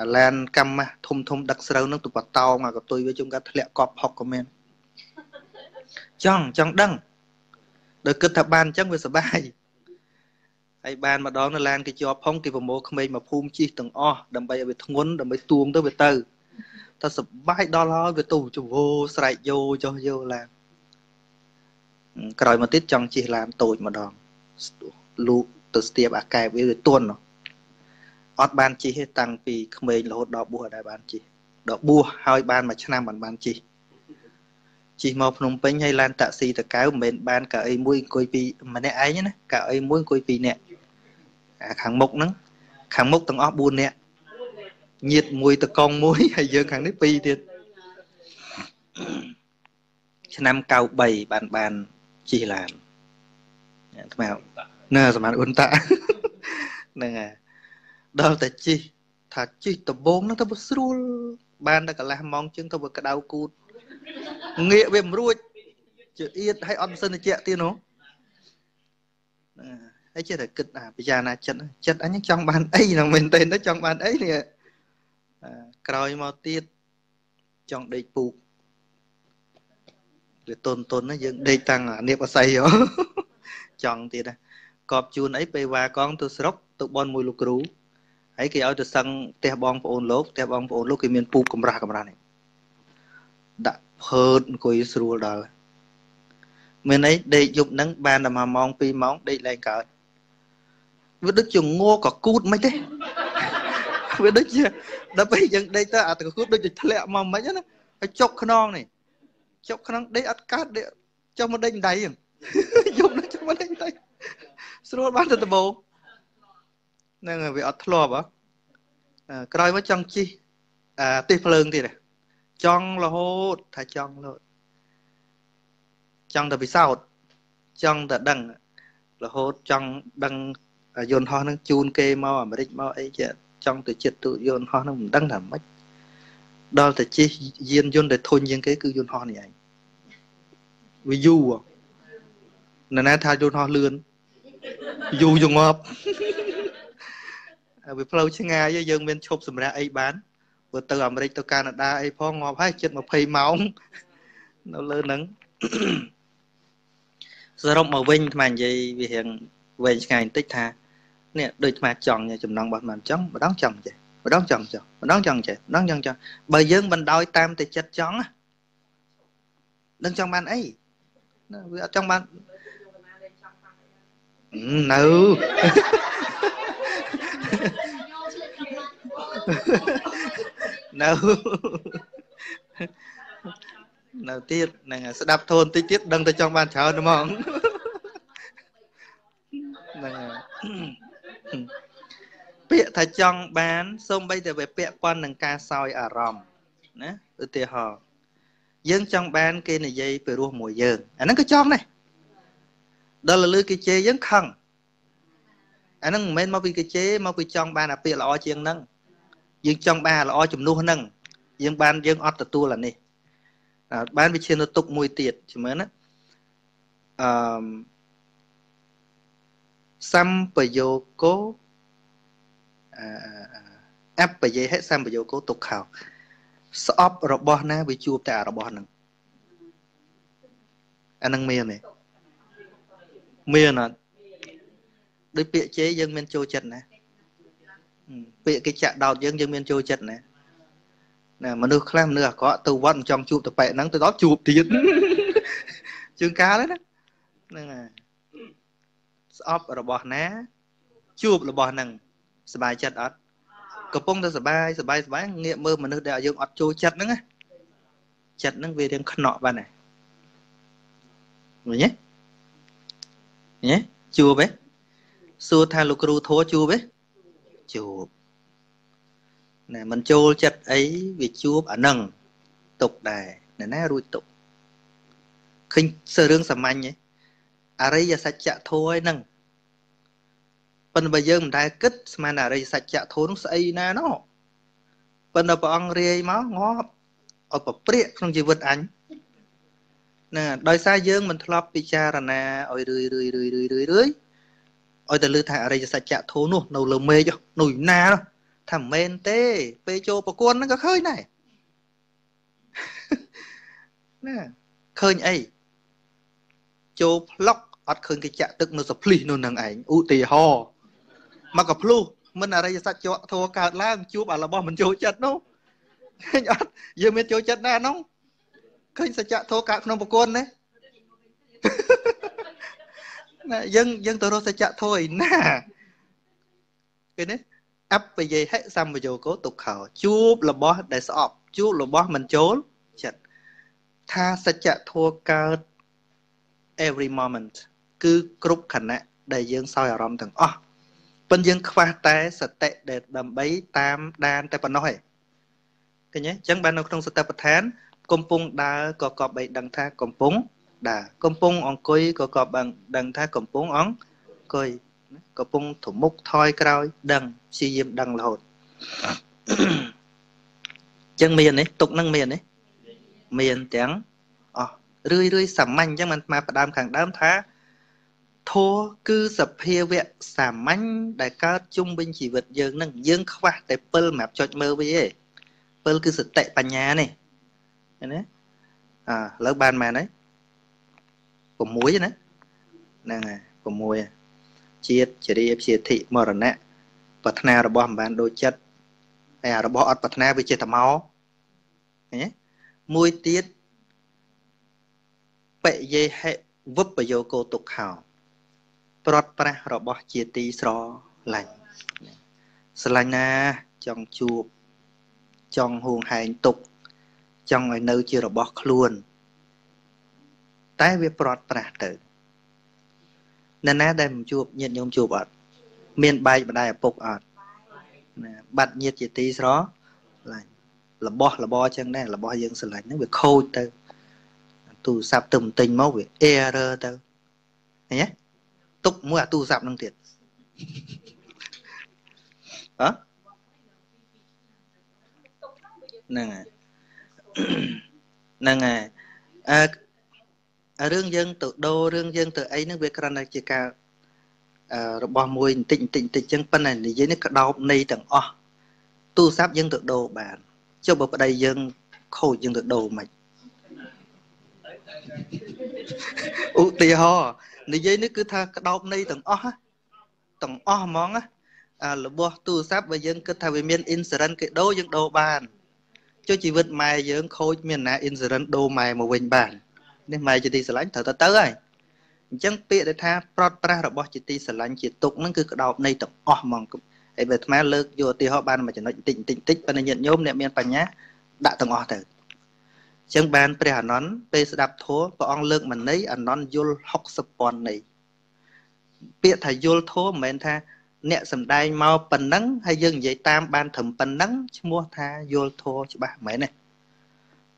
[SPEAKER 1] អាឡានកម្មធំធំដឹកស្រូវនឹងទៅបតោងអាកតុយវាជុំកាធ្លាក់កប់ហុកក៏មានចង់ចង់ដឹងដល់គិតថាបានអញ្ចឹងវាសុបាយហើយបានម្ដងនៅឡានគេជាប់ផងគេប្រមូលក្មេងមកភូមិជីទាំងអស់ដើម្បីឲ្យវាធ្ងន់ដើម្បីទួងទៅវាទៅ តែសុបាយដល់ហើយវាទៅជវោស្រែកយោចុះយោឡានក្រោយមកទៀតចង់ជិះឡានតូចម្ដងលូកទៅស្ទាបអាកែបវាវាទន់អត់បានជិះទេតាំងពីក្មេងរហូតដល់បួសអត់ដែរបានជិះដល់បួសហើយបានមួយឆ្នាំមិនបានជិះជិះមកភ្នំពេញហើយឡានតាក់ស៊ីតកៅមិនមែនបានកៅអីមួយអង្គុយពីម្នាក់ឯងណាកៅអីមួយអង្គុយពីរនាក់អាខាងមុខហ្នឹងខាងមុខទាំងអស់4នាក់ ញាតមួយតកងមួយហើយយើងខាងនេះពីរទៀតឆ្នាំ93បានបានជិះឡានថ្មណែសម្រាប់អ៊ុនតាហ្នឹងហើយដល់តែជិះថាជិះដំបងហ្នឹងទៅស្រួល បានតែកន្លះម៉ោងជាងទៅវាក្តៅគូតងាកវាមិនរួចជឿអៀតឲ្យអត់សិនតិចទៀតនោះហើយចេះតែគិតអាពិចារណាចិត្តចិត្តអញចង់បានអីហ្នឹងមែនទេទៅចង់បានអីនេះ ក្រោយមកទៀតចង់ដេកពូកវាតុនតុនណាយើងដេកតាំងអានៀបអស័យចង់ទៀតណាកប់ជូនអីពេលវ៉ាកងទៅស្រុកទៅបនមួយលោកគ្រូហើយគេឲ្យទៅសឹងផ្ទះបងប្អូនលោកផ្ទះបងប្អូនលោកគេមានពូកកម្រាស់កម្រាស់នេះដាក់ភើតអង្គុយស្រួលដល់មានអីដេកយប់ហ្នឹងបានតែ1ម៉ោង2ម៉ោងដេកឡើងកើតវាដូចជាងកកូតមិនទេ វាដូចជាដល់ពេលយើងដេកទៅអាតកកូតដូចជាធ្លាក់មកមិនណាហើយចុកខ្នងនេះចុកខ្នងដេកអត់កើតដេកចុះមកដេកដៃយប់ហ្នឹងចុះមកដេកដៃស្រួលបានទៅដំបូងហ្នឹងវាអត់ធ្លាប់ហ៎ក្រោយមកចង់ជិះអាទេសភ្លើងទៀតចង់រហូតថាចង់រហូតចង់តែពិសោធន៍ចង់តែដឹងរហូតចង់ដឹងយន្តហោះហ្នឹងជូនគេមកអាមេរិកមកអីចេះ ចង់ទៅចិត្តទូយន្តហោះហ្នឹងមិនដឹងថាម៉េចដល់តែជិះយានយន្តដែលធុញជាងគេគឺយន្តហោះនេះឯងវាយូរណ៎ណាថាយន្តហោះលឿនយូរយងប់វាផ្លូវឆ្ងាយយើងមានឈប់សម្រាប់អីបានព្រោះទៅអាមេរិកទៅកាណាដាអីផងងាប់ហើយជិត20ម៉ោងនៅលើហ្នឹងសរុបមកវិញអានិយាយវារៀងវែងឆ្ងាយបន្តិចថា នេះដូចអាចង់ចំណងរបស់អាចង់ម្ដងចង់ចេះម្ដងចង់ចង់ម្ដងចង់ចេះម្ដងចង់ចង់បើយើងបណ្ដោយតាមតែចិត្តចង់នឹងចង់បានអីវាអត់ចង់បាននៅនៅនៅទៀតហ្នឹងស្ដាប់ធូនតិចទៀតដឹងតែចង់បានច្រើនហ្មងហ្នឹង ពាក្យថាចង់បានសូម្បីតែវាពាក់ព័ន្ធនឹងការសោយអារម្មណ៍ណាឧទាហរណ៍យើងចង់បាន គេនិយាយពីរោះមួយយើងអាហ្នឹងក៏ចង់ដែរដល់លើគេជេរយើងខឹងអាហ្នឹងមិនមែនមកពីគេជេរមកពីចង់បានអាពាក្យល្អជាងហ្នឹងយើងចង់បានល្អជំនួសហ្នឹងយើងបានយើងអត់ទទួលអានេះបានវិជានៅទុកមួយទៀតជំនឿណាអឺ សម្បយោគោអបយេហិសម្បយោគោទុក្ខោស្អប់របស់ណាវាជួបតែរបស់ហ្នឹងអានឹងមានទេមានអត់ដូចពាក្យជេរយើងមានចូលចិត្តណាពាក្យគេចាក់ដោតយើងយើងមានចូលចិត្តណាណាមនុស្សខ្លះមនុស្សអាក្រក់ទៅវត្តមិនចង់ជួបតប៉ែហ្នឹងទៅដល់ជួបទៀតជើងកាលហ្នឹងហ្នឹងហើយ ស្អប់របស់ណាជួបរបស់ហ្នឹងសบายចិត្តអត់កំពុងតែសบายសบายសบายងាកមើលមនុស្សដែលយើងអត់ចូលចិត្តហ្នឹងណាចិត្តហ្នឹងវារៀងខ្នក់បានណាឃើញទេញ៉េជួបទេសួរថាលោកគ្រូធัวជួបទេជួបណែមិនចូលចិត្តអីវាជួបអានឹងទុកដែរណែណារួចទុកឃើញសើរឿងសាមញ្ញឯង អរិយសច្ចធัวឯហ្នឹងប៉ុន្តែបើយើងមិនដែលគិតស្មានអរិយសច្ចធម៌នោះស្អីណាណោះប៉ុន្តែព្រះអង្គរាយមកងាប់ឲ្យប្រព្រាកក្នុងជីវិតអញណាដោយសារយើងមិនធ្លាប់ពិចារណាឲ្យរឿយរឿយរឿយរឿយរឿយរឿយឲ្យតែលើថាអរិយសច្ចធម៌នោះនៅលើមេឃនោះណាថាមិនមែនទេ ពេលចូលប្រគួនហ្នឹងក៏ឃើញដែរណាឃើញអី ចូលផ្លុកអត់ឃើញគេចាក់ទឹកនៅសភ្លិះនោះនឹងឯងឧទាហរណ៍មកកភ្លុះមិនអរិយសច្ចៈធัวកើតឡើងជួបអារបស់មិនចូលចិត្តនោះឃើញអត់យើងមានចូលចិត្តដែរនោះឃើញសច្ចៈធัวកើតក្នុងប្រគុណណាណាយើងយើងទៅរកសច្ចៈធัวឯណាឃើញទេអបយេហិសម្បយោគោទុក្ខោជួបរបស់ដែលស្អប់ជួបរបស់មិនចូលចិត្តថាសច្ចៈធัวកើត every moment គឺគ្រប់ខណៈដែលយើងសោយអារម្មណ៍ទាំងអស់ប៉ុន្តែយើងខ្វះតែសតិដែលដើម្បីតាមដានតែប៉ុណ្ណោះឯងឃើញទេអញ្ចឹងបាននៅក្នុងសតិប្បដ្ឋាន កំពុងដើរក៏កប់បីដឹងថាកំពុងដើរកំពុងអង្គុយក៏កប់បានដឹងថាកំពុងអង្គុយកំពុងធមុខថយក្រោយ ដឹងព្យាយាមដឹងរហូតអញ្ចឹងមាននេះទុកនឹងមាននេះមានទាំងអស់ រឿយរឿយសាមញ្ញអញ្ចឹងមិនមកផ្ដើមខាងដើមថាធម៌គឺសភាវៈសាមញ្ញដែលកើតជុំវិញជីវិតយើងនឹងយើងខ្វះតែពិលសម្រាប់ចុចមើលវាឯងពិលគឺសតិបញ្ញានេះឃើញទេអើឥឡូវបានមែនហើយ6ណាហ្នឹងហើយ6ជាតិចរិយាព្យាធិមរណៈប្រាថ្នារបស់មិនបានដូចចិត្តហើយអារបស់អត់ប្រាថ្នាវាចេះតែមកឃើញទេមួយទៀត បយេហិវិបយោគោទុក្ខោព្រាត់ប្រាសរបស់ជាទីស្រឡាញ់ស្រឡាញ់ណាចង់ជួបចង់ហួងហែងទុក ចង់ឲ្យនៅជារបស់ខ្លួន តែវាព្រាត់ប្រាសទៅនរណាដែលមិនជួបញាតិញោមជួបអត់មានបែកម្ដាយឪពុកអត់ណាបាត់ញាតិជាទីស្រឡាញ់របស់របរចឹងដែររបស់យើងស្រឡាញ់ហ្នឹងវាខូចទៅ ទូរស័ព្ទទៅមិនទិញមកវា error ទៅឃើញទេទុកមួយអាទូរស័ព្ទនឹងទៀតហ៎ហ្នឹងហើយហ្នឹងហើយអឺរឿងយើងទៅដូររឿងយើងទៅអីហ្នឹងវាគ្រាន់តែជាការរបស់មួយបន្តិចបន្តិចបន្តិចចឹងប៉ុន្តែនិយាយនេះក្តោបនៃទាំងអស់ទូរស័ព្ទយើងទៅដូរបានចុះបើប្តីយើងខូចយើងទៅដូរមិន ឧទាហរណ៍និយាយនេះគឺថាក្តោបនៃទាំងអស់ទាំងអស់ហ្មងអារបស់ទូរស័ព្ទបើយើងគិតថាវាមាន insurance គេដូរយើងដូរបានចុះជីវិតម៉ែយើងខូចមានណា insurance ដូរម៉ែមកវិញបាននេះម៉ែជាទីស្រឡាញ់ត្រូវទៅទៅហើយអញ្ចឹងពាក្យដែលថាប្រត់ប្រាស់របស់ជាទីស្រឡាញ់ជាទុកហ្នឹងគឺក្តោបនៃទាំងអស់ហ្មងហើយបើអាត្មាលើកយកឧទាហរណ៍បានមួយចំណុចបន្តិចបន្តិចបន្តិចប៉ុន្តែញាតិញោមអ្នកមានបញ្ញាដាក់ទាំងអស់ទៅ ចឹងបានព្រះអនន្តពេលស្ដាប់ធម៌ព្រះអង្គលើកមន័យអនន្តយល់60ពាន់ន័យពាក្យថាយល់ធម៌មិនមែនថាអ្នកសំដែងមកប៉ុណ្ណឹងហើយយើងនិយាយតាមបានត្រឹមប៉ុណ្ណឹងឈ្មោះថាយល់ធម៌ច្បាស់មិនមែនទេ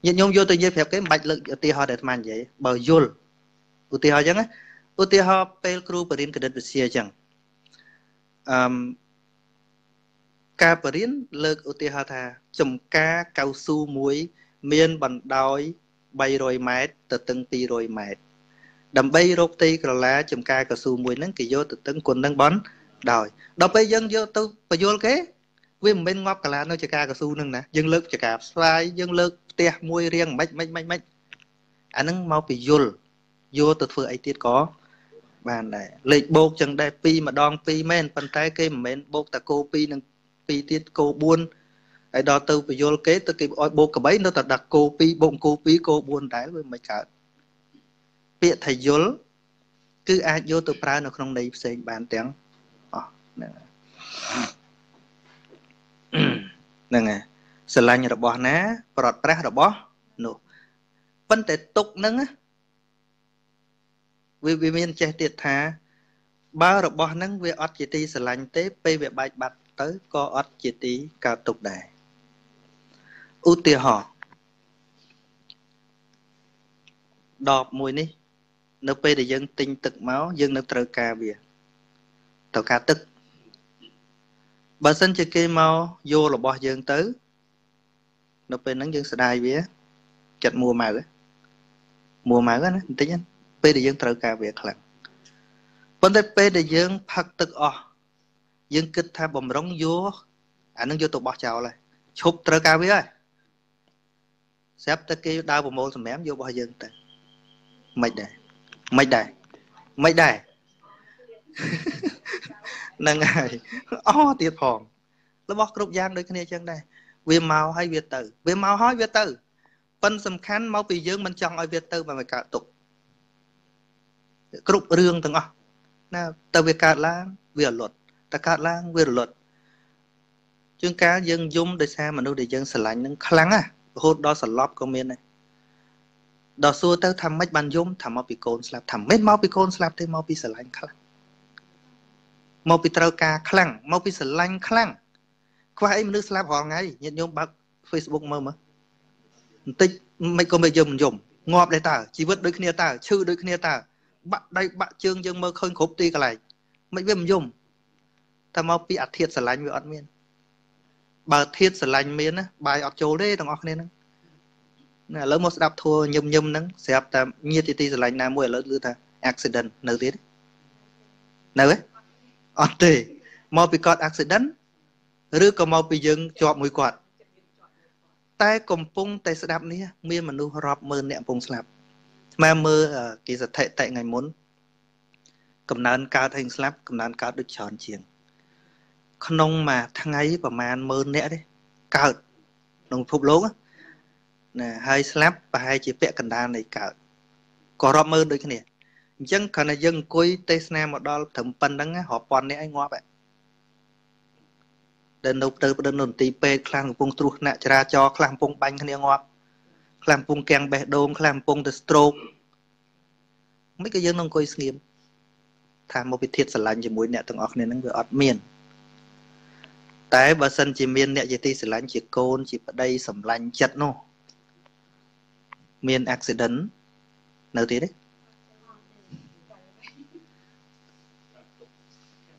[SPEAKER 1] ញាតិញោមយកទៅនិយាយប្រាប់គេមិនបាច់លើកឧទាហរណ៍ដែលអាត្មានិយាយបើយល់ឧទាហរណ៍អញ្ចឹងឧទាហរណ៍ពេលគ្រូបរិញ្ញាគណិតវិទ្យាអញ្ចឹងអឺការបរិញ្ញាលើកឧទាហរណ៍ថាចំការកៅស៊ូមួយ មានបណ្ដោយ300ម៉ែត្រទៅទិង200ម៉ែត្រដើម្បីរកផ្ទៃក្រឡាចំការកស៊ូមួយហ្នឹងគេយកទៅទិងគុណនឹងបនដោយដល់ពេលយើងយកទៅបញ្យល់គេវាមិនមែនងាប់កាឡានៅចកាកស៊ូនឹងណាយើងលើកចកាស្វាយយើងលើកផ្ទះមួយរៀងមិនមិនមិនមិនអានឹងមកពីយល់យកទៅធ្វើអីទៀតក៏បានដែរលេខបូកចឹងដែរ2ម្ដង2មែនប៉ុន្តែគេមិនមែនបូកតែគោ2និង2ទៀតគោ4 ហើយដល់ទៅពយល់គេទៅគេឲ្យបូកក3នៅតែដាក់គោ2បូកគោ2គោ4ដែរវាមិនកើតពាក្យថាយល់គឺអាចយកទៅប្រើនៅក្នុងន័យផ្សេងបានទាំងអស់ហ្នឹងហ្នឹងហើយស្រឡាញ់របស់ណា ប្រត់ប្រាស់របស់នោះប៉ុន្តែទុកហ្នឹងវាវាមានចេះទៀតថាបើរបស់ហ្នឹងវាអត់ជាទីស្រឡាញ់ទេពេលវាបែកបាត់ទៅក៏អត់ជាទីកើតទុកដែរ ឧទាហរណ៍ដបមួយនេះនៅពេលដែលយើងទិញទឹកមកយើងនៅត្រូវការវាត្រូវការទឹកបើសិនជាគេមកយករបស់យើងទៅ នៅពេលហ្នឹងយើងស្ដាយវាចិត្តមួម៉ៅមួម៉ៅណាបន្តិចពេលដែលយើងត្រូវការវាខ្លាំងប៉ុន្តែពេលដែលយើងផឹកទឹកអស់យើងគិតថាបំរុងយកអានឹងយកទៅបោះចោលហើយឈប់ត្រូវការវាហើយ ស្រាប់តែគេដើរប្រមូលសម្រាមយករបស់យើងទៅមិនដែរមិនដែរមិនដែរហ្នឹងហើយអទៀតផងរបស់គ្រប់យ៉ាងដូចគ្នាចឹងដែរវាមកហើយវាទៅ វាមកហើយវាទៅប៉ិនសំខាន់មកពីយើងមិនចង់ឲ្យវាទៅបើមិនកើតទុកគ្រប់រឿងទាំងអស់ណាទៅវាកើតឡើងវាលត់តែកើតឡើងវារលត់ជួនកាលយើងយំដោយសារមនុស្សដែលយើងស្រឡាញ់នឹងខ្លាំងណា រហូតដល់សន្លប់ក៏មានដែរដល់សួរទៅថាម៉េចបានយំថាមកពីកូនស្លាប់ថាមិនមកពីកូនស្លាប់ទេមកពីស្រឡាញ់ខ្លាំងមកពីត្រូវការខ្លាំងមកពីស្រឡាញ់ខ្លាំងខ្វះអីមនុស្សស្លាប់រាល់ថ្ងៃញាតិញោមបើក Facebook មើលមើលបន្តិចមិនក៏មិនយើងមិនយំងាប់ដែរតើជីវិតដូចគ្នាតើឈឺដូចគ្នាតើបាក់ដៃបាក់ជើងយើងមើលឃើញគ្រប់ទីកន្លែងមិនវាមិនយំតែមកពីអាធិធស្រឡាញ់វាអត់មាន បើធិធស្រឡាញ់មានណាបាយអត់ចូលទេទាំងអស់គ្នាហ្នឹងណាឥឡូវមកស្ដាប់ធัวញឹមញឹមហ្នឹងស្រាប់តែញាតិទីស្រឡាញ់ណាមួយឥឡូវគឺថា accident នៅទៀតនៅទេអត់ទេមកពីគាត់ accident ឬក៏មកពីយើងជាប់មួយគាត់តែកំពុងតែស្ដាប់នេះមានមនុស្សរាប់ម៉ឺនអ្នកកំពុងស្លាប់ស្មើមើលគេសถิតិថ្ងៃមុនកំណើនកើតហើយស្លាប់កំណើនកើតដូចច្រើនជាង ក្នុងមួយថ្ងៃប្រហែល10000នាក់ទេកើតក្នុងពិភពលោកណាហើយស្លាប់ប្រហែលជាពាក់កណ្ដាលនៃកើតក៏រាប់ម៉ឺនដូចគ្នាអញ្ចឹងគ្រាន់តែយើងអង្គុយទេសនាមកដល់ត្រឹមប៉ុណ្្នឹងរាប់ពាន់នាក់ឯងងាប់ហើយដែលនៅទៅប្រដឹងនៅមន្ទីរពេទ្យខ្លាំងកំពុងត្រួសថ្នាក់ចរាចរណ៍ខ្លាំងកំពុងបាញ់គ្នាងាប់ខ្លាំងកំពុងកាំងបេះដូងខ្លាំងកំពុងទៅ stroke មិនក៏យើងនឹងអង្គុយស្ងៀមថាមកវិធានស្រឡាញ់ជាមួយអ្នកទាំងអស់គ្នានឹងវាអត់មាន តែបើសិនជាមានអ្នកជាទីស្រឡាញ់ជាកូនជាប្តីសម្លាញ់ចិត្តនោះមាន accident នៅទៀតទេ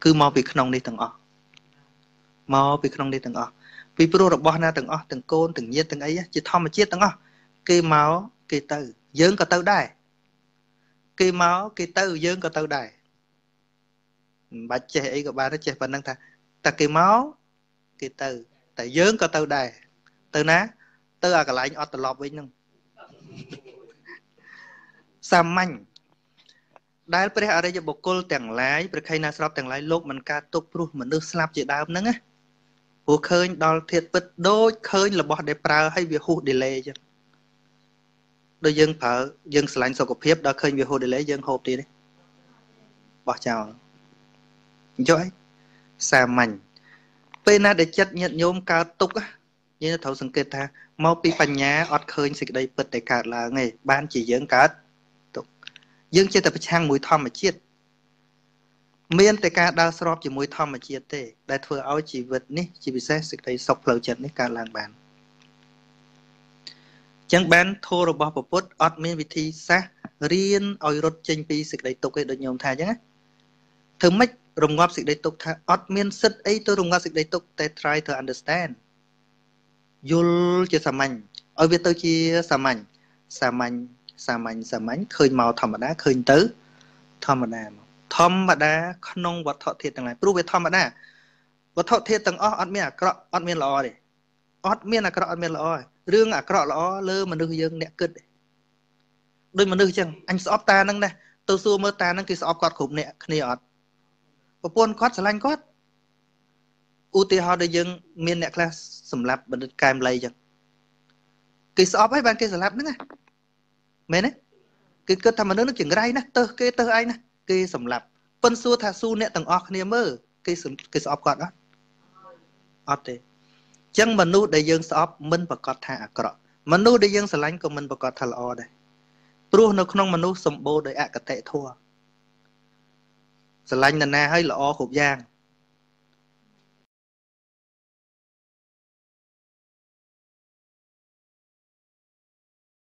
[SPEAKER 1] គឺមកពីក្នុងនេះទាំងអស់មកពីក្នុងនេះទាំងអស់ពីព្រោះរបស់ណាទាំងអស់ទាំងកូនទាំងញាតិទាំងអីជាធម្មជាតិទាំងអស់គេមកគេទៅ យើងក៏ទៅដែរគេមកគេទៅយើងក៏ទៅដែរមិនបាច់ចេះអីក៏បានចេះប៉ុណ្្នឹងថាតែគេមក គេទៅ តែយើងក៏ទៅដែរទៅណា ទៅអាកន្លែងអត់ត្រឡប់វិញហ្នឹងសាមញ្ញដែលព្រះអរិយបុគ្គលទាំងឡាយព្រះខៃណាស្របទាំងឡាយលោកមិនការទុកព្រោះមនុស្សស្លាប់ជាដើមហ្នឹងណាព្រោះឃើញដល់ធាតពិតដូចឃើញរបស់ដែលប្រើឲ្យវាហួស delay ចឹងដូចយើងប្រើយើងឆ្លាញ់សុខភាពដល់ឃើញវាហួស delay យើងហូបទៀតទេបោះចោលអញ្ចឹងសាមញ្ញ ពេលណាដែលចិត្តញាតញោមកើតទុកយើងត្រូវសង្កេតថាមកពីបញ្ញាអត់ឃើញសេចក្តីពិតតែកើតឡើងទេបានជាយើងកើតទុកយើងចេះតែប្រឆាំងមួយធម្មជាតិមានតែការដើរស្របជាមួយធម្មជាតិទេ ដែលធ្វើឲ្យជីវិតនេះជាពិសេសសេចក្តីសុខផ្លូវចិត្តនេះកើតឡើងបានចឹងបានធម៌របស់ពុទ្ធអត់មានវិធីសាស្ត្ររៀនឲ្យរត់ចេញពីសេចក្តីទុក្ខឯដូចញោមថាចឹងណាធ្វើម៉េច រងាប់សេចក្តីទុក្ខថាអត់មានសិទ្ធអីទៅរងាប់សេចក្តីទុក្ខតែ try to understand យល់ជាសាមញ្ញឲ្យវាទៅជាសាមញ្ញសាមញ្ញសាមញ្ញសាមញ្ញឃើញមកធម្មតាឃើញទៅ ធម្មតាមកធធម្មតាក្នុងវត្ថុធាតុទាំងឡាយព្រោះវាធម្មតាវត្ថុធាតុទាំងអស់អត់មានអាក្រក់អត់មានល្អទេអត់មានអាក្រក់អត់មានល្អរឿងអាក្រក់ល្អលើមនុស្សយើងអ្នកគិតដូចមនុស្សចឹងអញស្អប់តានឹងណាទៅសួរមើលតានឹងគេស្អប់គាត់គ្រប់អ្នកគ្នាអត់ ប្រពន្ធគាត់ស្រឡាញ់គាត់ឧទាហរណ៍ដូចយើងមានអ្នកខ្លះសម្លាប់បណ្ឌិតកែមលីចឹងគេស្អប់ហើយបានគេសម្លាប់ហ្នឹងណាមែនទេគេគិតថាមនុស្សនឹងចង្រៃណាទៅគេទៅឯងណាគេសម្លាប់ប៉ិនសួរថាសួរអ្នកទាំងអស់គ្នាមើលគេគេស្អប់គាត់អត់អត់ទេចឹងមនុស្សដែលយើងស្អប់មិនប្រកាសថាអាក្រក់មនុស្សដែលយើងស្រឡាញ់ក៏មិនប្រកាសថាល្អដែរព្រោះនៅក្នុងមនុស្សសម្បូរដោយអកតេធម៌ ស្រឡាញ់នរណាឲ្យល្អគ្រប់យ៉ាង